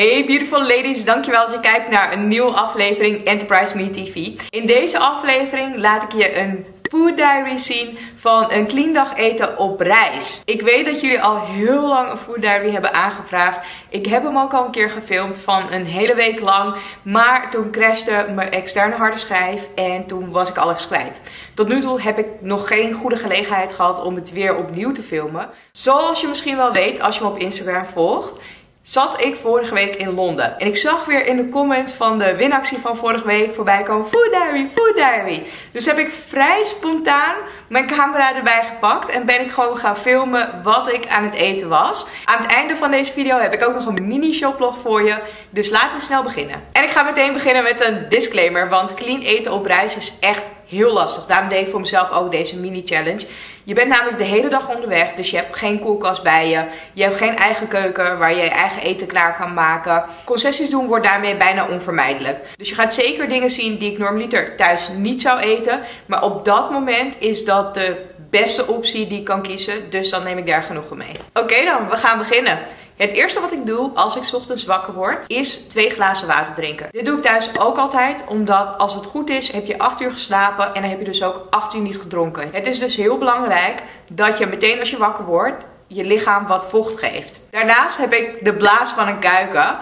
Hey beautiful ladies, dankjewel dat je kijkt naar een nieuwe aflevering Enterprise Me TV. In deze aflevering laat ik je een food diary zien van een clean dag eten op reis. Ik weet dat jullie al heel lang een food diary hebben aangevraagd. Ik heb hem ook al een keer gefilmd van een hele week lang. Maar toen crashte mijn externe harde schijf en toen was ik alles kwijt. Tot nu toe heb ik nog geen goede gelegenheid gehad om het weer opnieuw te filmen. Zoals je misschien wel weet als je me op Instagram volgt zat ik vorige week in Londen. En ik zag weer in de comments van de winactie van vorige week voorbij komen. Food diary, food diary. Dus heb ik vrij spontaan mijn camera erbij gepakt. En ben ik gewoon gaan filmen wat ik aan het eten was. Aan het einde van deze video heb ik ook nog een mini shoplog voor je. Dus laten we snel beginnen. En ik ga meteen beginnen met een disclaimer. Want clean eten op reis is echt heel lastig. Daarom deed ik voor mezelf ook deze mini challenge. Je bent namelijk de hele dag onderweg, dus je hebt geen koelkast bij je. Je hebt geen eigen keuken waar je je eigen eten klaar kan maken. Concessies doen wordt daarmee bijna onvermijdelijk. Dus je gaat zeker dingen zien die ik normaliter thuis niet zou eten. Maar op dat moment is dat de beste optie die ik kan kiezen. Dus dan neem ik daar genoegen mee. Oké dan, we gaan beginnen. Het eerste wat ik doe als ik ochtends wakker word, is twee glazen water drinken. Dit doe ik thuis ook altijd, omdat als het goed is, heb je 8 uur geslapen en dan heb je dus ook 8 uur niet gedronken. Het is dus heel belangrijk dat je meteen als je wakker wordt, je lichaam wat vocht geeft. Daarnaast heb ik de blaas van een kuiken.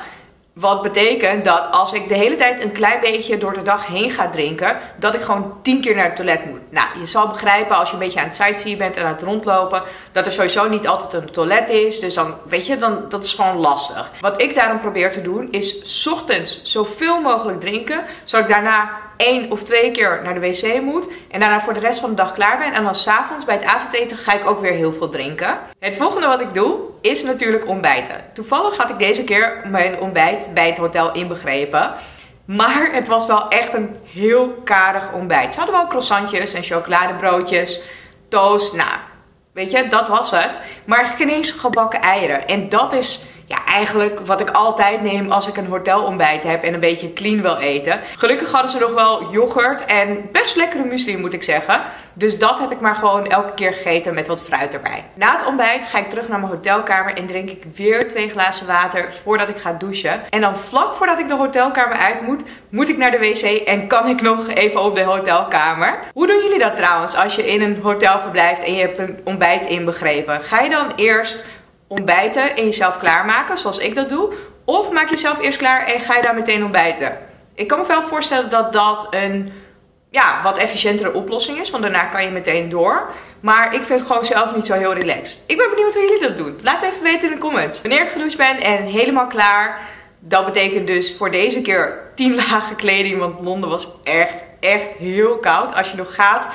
Wat betekent dat als ik de hele tijd een klein beetje door de dag heen ga drinken, dat ik gewoon tien keer naar het toilet moet. Nou, je zal begrijpen als je een beetje aan het sightseeën bent en aan het rondlopen, dat er sowieso niet altijd een toilet is. Dus dan, weet je, dan, dat is gewoon lastig. Wat ik daarom probeer te doen, is ochtends zoveel mogelijk drinken, zodat ik daarna één of twee keer naar de wc moet. En daarna voor de rest van de dag klaar ben. En dan s'avonds bij het avondeten ga ik ook weer heel veel drinken. Het volgende wat ik doe is natuurlijk ontbijten. Toevallig had ik deze keer mijn ontbijt bij het hotel inbegrepen. Maar het was wel echt een heel karig ontbijt. Ze hadden wel croissantjes en chocoladebroodjes, toast. Nou, weet je, dat was het. Maar geen eens gebakken eieren. En dat is ja, eigenlijk wat ik altijd neem als ik een hotelontbijt heb en een beetje clean wil eten. Gelukkig hadden ze nog wel yoghurt en best lekkere muesli moet ik zeggen. Dus dat heb ik maar gewoon elke keer gegeten met wat fruit erbij. Na het ontbijt ga ik terug naar mijn hotelkamer en drink ik weer twee glazen water voordat ik ga douchen. En dan vlak voordat ik de hotelkamer uit moet, moet ik naar de wc en kan ik nog even op de hotelkamer. Hoe doen jullie dat trouwens als je in een hotel verblijft en je hebt een ontbijt inbegrepen? Ga je dan eerst ontbijten en jezelf klaarmaken, zoals ik dat doe? Of maak jezelf eerst klaar en ga je daar meteen ontbijten? Ik kan me wel voorstellen dat dat een ja, wat efficiëntere oplossing is, want daarna kan je meteen door. Maar ik vind het gewoon zelf niet zo heel relaxed. Ik ben benieuwd hoe jullie dat doen. Laat even weten in de comments. Wanneer ik gedoucht ben en helemaal klaar, dat betekent dus voor deze keer 10 lagen kleding, want Londen was echt, echt heel koud. Als je nog gaat,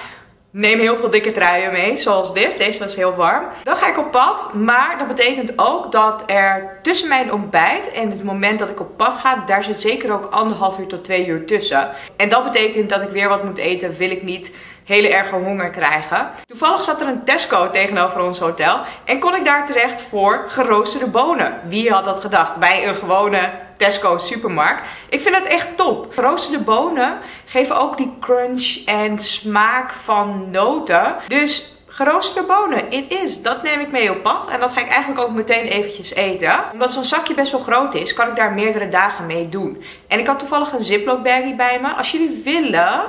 Neem heel veel dikke truien mee, zoals dit. Deze was heel warm. Dan ga ik op pad, maar dat betekent ook dat er tussen mijn ontbijt en het moment dat ik op pad ga, daar zit zeker ook anderhalf uur tot twee uur tussen. En dat betekent dat ik weer wat moet eten, wil ik niet hele erge honger krijgen. Toevallig zat er een Tesco tegenover ons hotel en kon ik daar terecht voor geroosterde bonen. Wie had dat gedacht? Bij een gewone Tesco supermarkt. Ik vind het echt top. Geroosterde bonen geven ook die crunch en smaak van noten. Dus geroosterde bonen, it is. Dat neem ik mee op pad. En dat ga ik eigenlijk ook meteen eventjes eten. Omdat zo'n zakje best wel groot is, kan ik daar meerdere dagen mee doen. En ik had toevallig een ziploc baggie bij me. Als jullie willen,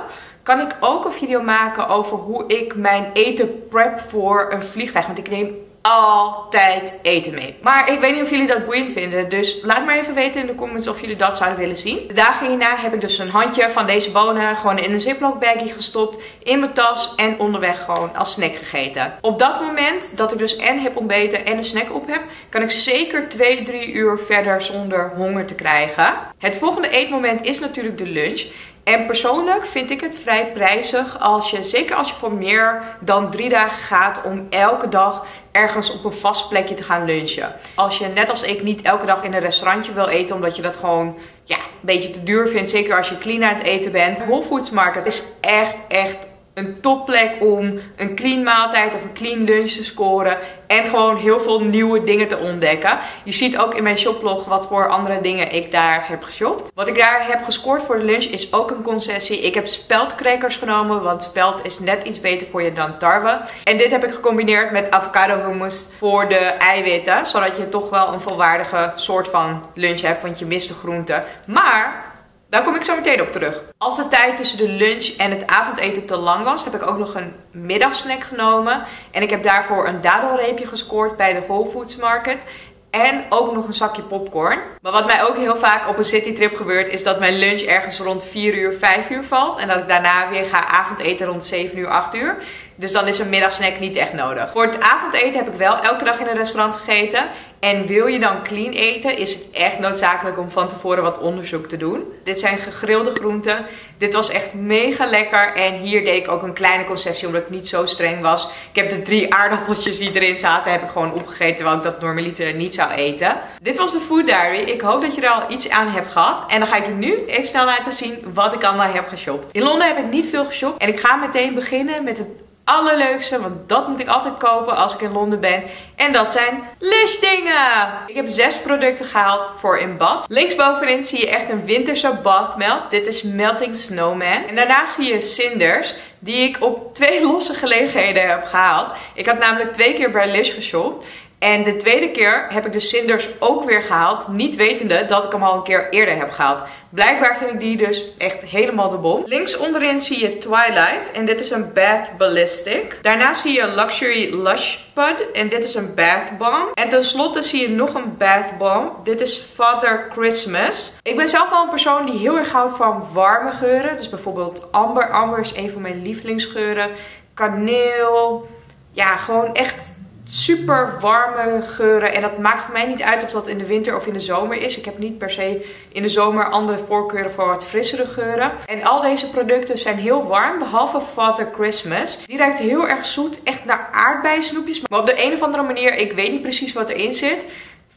kan ik ook een video maken over hoe ik mijn eten prep voor een vliegtuig. Want ik neem altijd eten mee. Maar ik weet niet of jullie dat boeiend vinden. Dus laat maar even weten in de comments of jullie dat zouden willen zien. De dagen hierna heb ik dus een handje van deze bonen gewoon in een ziploc baggie gestopt. In mijn tas en onderweg gewoon als snack gegeten. Op dat moment dat ik dus en heb ontbeten en een snack op heb. Kan ik zeker 2-3 uur verder zonder honger te krijgen. Het volgende eetmoment is natuurlijk de lunch. En persoonlijk vind ik het vrij prijzig als je, zeker als je voor meer dan drie dagen gaat, om elke dag ergens op een vast plekje te gaan lunchen. Als je net als ik niet elke dag in een restaurantje wil eten, omdat je dat gewoon ja, een beetje te duur vindt, zeker als je clean aan het eten bent. Whole Foods Market is echt, echt een topplek om een clean maaltijd of een clean lunch te scoren. En gewoon heel veel nieuwe dingen te ontdekken. Je ziet ook in mijn shoplog wat voor andere dingen ik daar heb geshopt. Wat ik daar heb gescoord voor de lunch is ook een concessie. Ik heb speldcrackers genomen, want speld is net iets beter voor je dan tarwe. En dit heb ik gecombineerd met avocado hummus voor de eiwitten. Zodat je toch wel een volwaardige soort van lunch hebt, want je mist de groenten. Maar daar kom ik zo meteen op terug. Als de tijd tussen de lunch en het avondeten te lang was, heb ik ook nog een middagsnack genomen. En ik heb daarvoor een dadelreepje gescoord bij de Whole Foods Market. En ook nog een zakje popcorn. Maar wat mij ook heel vaak op een citytrip gebeurt, is dat mijn lunch ergens rond 4 uur, 5 uur valt. En dat ik daarna weer ga avondeten rond 7 uur, 8 uur. Dus dan is een middagsnack niet echt nodig. Voor het avondeten heb ik wel elke dag in een restaurant gegeten. En wil je dan clean eten, is het echt noodzakelijk om van tevoren wat onderzoek te doen. Dit zijn gegrilde groenten. Dit was echt mega lekker. En hier deed ik ook een kleine concessie omdat ik niet zo streng was. Ik heb de drie aardappeltjes die erin zaten, heb ik gewoon opgegeten terwijl ik dat normaliter niet zou eten. Dit was de Food Diary. Ik hoop dat je er al iets aan hebt gehad. En dan ga ik je nu even snel laten zien wat ik allemaal heb geshopt. In Londen heb ik niet veel geshopt. En ik ga meteen beginnen met het allerleukste, want dat moet ik altijd kopen als ik in Londen ben. En dat zijn Lush dingen. Ik heb zes producten gehaald voor in bad. Linksbovenin zie je echt een winterse bathmelt. Dit is Melting Snowman. En daarnaast zie je Cinders, die ik op twee losse gelegenheden heb gehaald. Ik had namelijk twee keer bij Lush geshopt. En de tweede keer heb ik de cinders ook weer gehaald. Niet wetende dat ik hem al een keer eerder heb gehaald. Blijkbaar vind ik die dus echt helemaal de bom. Links onderin zie je Twilight. En dit is een Bath Ballistic. Daarna zie je Luxury Lush Pud. En dit is een Bath Bomb. En tenslotte zie je nog een Bath Bomb. Dit is Father Christmas. Ik ben zelf wel een persoon die heel erg houdt van warme geuren. Dus bijvoorbeeld amber. Amber is een van mijn lievelingsgeuren. Kaneel. Ja, gewoon echt super warme geuren. En dat maakt voor mij niet uit of dat in de winter of in de zomer is. Ik heb niet per se in de zomer andere voorkeuren voor wat frissere geuren. En al deze producten zijn heel warm, behalve Father Christmas. Die ruikt heel erg zoet, echt naar aardbeisnoepjes. Maar op de een of andere manier, ik weet niet precies wat erin zit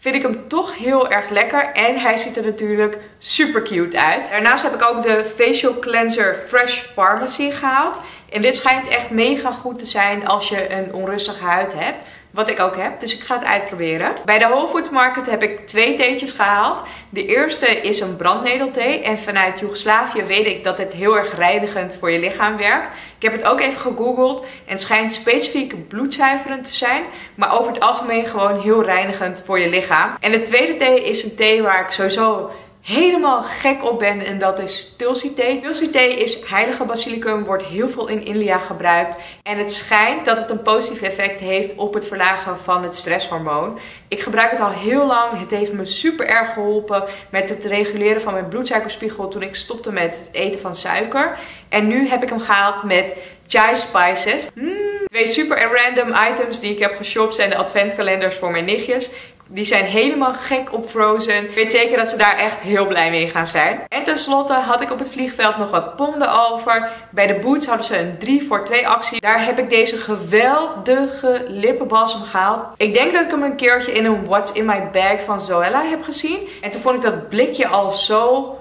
vind ik hem toch heel erg lekker. En hij ziet er natuurlijk super cute uit. Daarnaast heb ik ook de Facial Cleanser Fresh Pharmacy gehaald. En dit schijnt echt mega goed te zijn als je een onrustige huid hebt. Wat ik ook heb. Dus ik ga het uitproberen. Bij de Whole Foods Market heb ik twee theetjes gehaald. De eerste is een brandnetelthee. En vanuit Joegoslavië weet ik dat dit heel erg reinigend voor je lichaam werkt. Ik heb het ook even gegoogeld. En het schijnt specifiek bloedzuiverend te zijn. Maar over het algemeen gewoon heel reinigend voor je lichaam. En de tweede thee is een thee waar ik sowieso helemaal gek op ben en dat is tulsi thee. Tulsi thee is heilige basilicum, wordt heel veel in India gebruikt en het schijnt dat het een positief effect heeft op het verlagen van het stresshormoon. Ik gebruik het al heel lang, het heeft me super erg geholpen met het reguleren van mijn bloedsuikerspiegel toen ik stopte met het eten van suiker. En nu heb ik hem gehaald met chai spices. Mm, twee super random items die ik heb geshopt zijn de adventkalenders voor mijn nichtjes. Die zijn helemaal gek op Frozen. Ik weet zeker dat ze daar echt heel blij mee gaan zijn. En tenslotte had ik op het vliegveld nog wat ponden over. Bij de Boots hadden ze een 3 voor 2 actie. Daar heb ik deze geweldige lippenbalsem gehaald. Ik denk dat ik hem een keertje in een What's in My Bag van Zoella heb gezien. En toen vond ik dat blikje al zo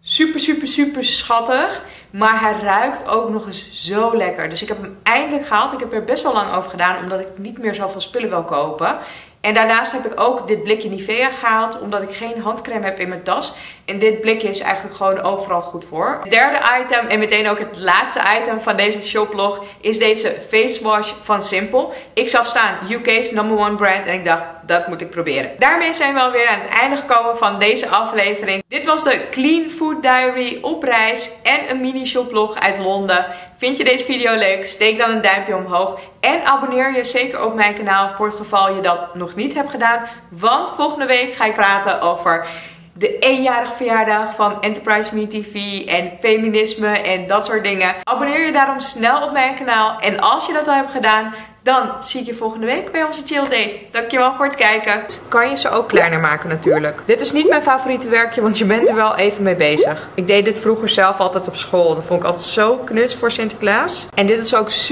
super, super, super schattig. Maar hij ruikt ook nog eens zo lekker. Dus ik heb hem eindelijk gehaald. Ik heb er best wel lang over gedaan, omdat ik niet meer zoveel spullen wil kopen. En daarnaast heb ik ook dit blikje Nivea gehaald, omdat ik geen handcrème heb in mijn tas. En dit blikje is eigenlijk gewoon overal goed voor. Het derde item en meteen ook het laatste item van deze shoplog is deze face wash van Simple. Ik zag staan UK's number one brand en ik dacht dat moet ik proberen. Daarmee zijn we alweer aan het einde gekomen van deze aflevering. Dit was de Clean Food Diary op reis en een mini shoplog uit Londen. Vind je deze video leuk? Steek dan een duimpje omhoog. En abonneer je zeker op mijn kanaal voor het geval je dat nog niet hebt gedaan. Want volgende week ga ik praten over de eenjarige verjaardag van Enterprise Me TV en feminisme en dat soort dingen. Abonneer je daarom snel op mijn kanaal. En als je dat al hebt gedaan, dan zie ik je volgende week bij onze chill date. Dankjewel voor het kijken. Kan je ze ook kleiner maken natuurlijk. Dit is niet mijn favoriete werkje, want je bent er wel even mee bezig. Ik deed dit vroeger zelf altijd op school. Dat vond ik altijd zo knuts voor Sinterklaas. En dit is ook super